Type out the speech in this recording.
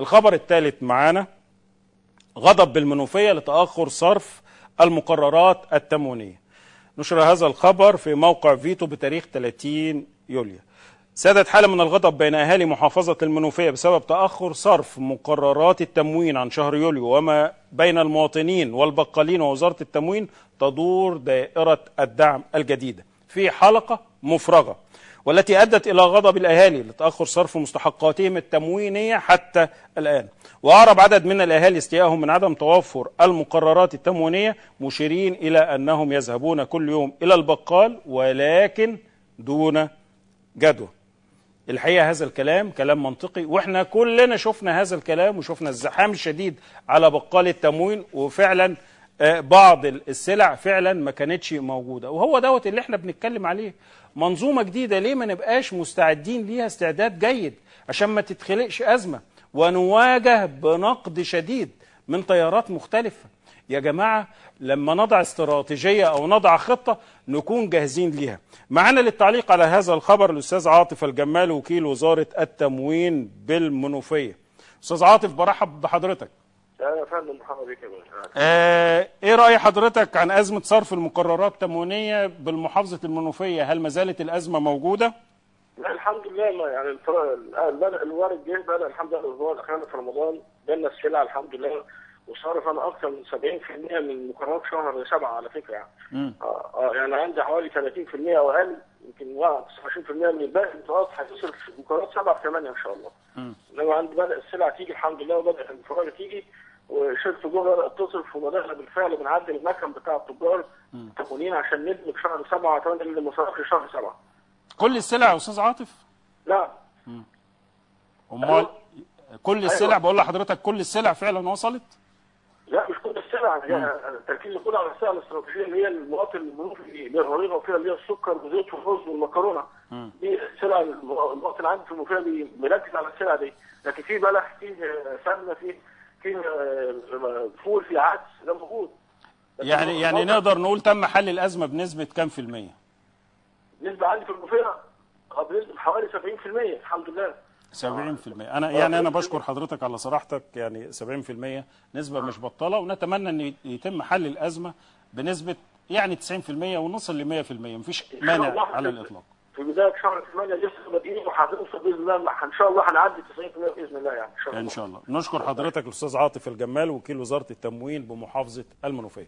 الخبر الثالث معانا غضب بالمنوفية لتأخر صرف المقررات التموينية. نشر هذا الخبر في موقع فيتو بتاريخ 30 يوليو. سادت حالة من الغضب بين أهالي محافظة المنوفية بسبب تأخر صرف مقررات التموين عن شهر يوليو وما بين المواطنين والبقالين ووزارة التموين تدور دائرة الدعم الجديدة. في حلقة مفرغة. والتي أدت إلى غضب الأهالي لتأخر صرف مستحقاتهم التموينية حتى الآن. وأعرب عدد من الأهالي استيائهم من عدم توفر المقررات التموينية مشيرين إلى أنهم يذهبون كل يوم إلى البقال ولكن دون جدوى. الحقيقة هذا الكلام كلام منطقي وإحنا كلنا شفنا هذا الكلام وشفنا الزحام الشديد على بقال التموين وفعلا بعض السلع فعلا ما كانتش موجودة وهو دوت اللي إحنا بنتكلم عليه منظومة جديدة ليه ما نبقاش مستعدين ليها استعداد جيد عشان ما تتخلقش أزمة ونواجه بنقد شديد من تيارات مختلفة يا جماعة لما نضع استراتيجية أو نضع خطة نكون جاهزين ليها. معانا للتعليق على هذا الخبر الأستاذ عاطف الجمال وكيل وزارة التموين بالمنوفية. أستاذ عاطف برحب بحضرتك. يا فندم مرحبا بك يا آه إيه رأي حضرتك عن أزمة صرف المقررات التموينية بالمحافظة المنوفية؟ هل ما زالت الأزمة موجودة؟ لا الحمد لله ما يعني البدء الوارد جه بدأ الحمد لله الأسبوع الاخراني في رمضان جالنا السلع الحمد لله وصرف أنا أكثر من 70% من مقررات شهر سبعة على فكرة يعني. آه آه يعني عندي حوالي 30% أو أقل يمكن واحد 29% من الباقي متوسط هتصرف مقررات سبعة في ثمانيه إن شاء الله. إنما عندي بدا السلع تيجي الحمد لله وبدا الفراغ تيجي وشركه جوه بدأت تصرف وبدانا بالفعل بنعدل المكن بتاع التجار. التموينين عشان ندمج شهر سبعة كمان اللي ما صرفش شهر سبعة. كل السلع يا أستاذ عاطف؟ لا. أمال كل السلع بقول لحضرتك كل السلع فعلا وصلت؟ لا مش كل السلع. يعني التركيز كله على السلع الاستراتيجية اللي هي المواطن المنوفي اللي الرغيفه وفيها اللي هي السكر والزيت والرز والمكرونة. دي السلع الم- المواطن عندي في المنوفيه بي- بيركز على السلع دي. لكن في بلح في سمنة في في آه، فول في عدس ده موجود يعني يعني نقدر نقول تم حل الأزمة بنسبة كام في المية؟ بالنسبة عندي في المنوفيه آه، بنسبة حوالي 70% الحمد لله. 70% أنا يعني أنا بشكر حضرتك على صراحتك يعني 70% نسبة مش بطالة ونتمنى إن يتم حل الأزمة بنسبة يعني 90% ونصل ل 100% مفيش مانع على الإطلاق. في بداية شهر 8 لسه بادئين وهنوصل بإذن الله. إن شاء الله هنعدي 90% بإذن الله يعني إن شاء الله. إن شاء الله. نشكر حضرتك الأستاذ عاطف الجمال وكيل وزارة التموين بمحافظة المنوفية.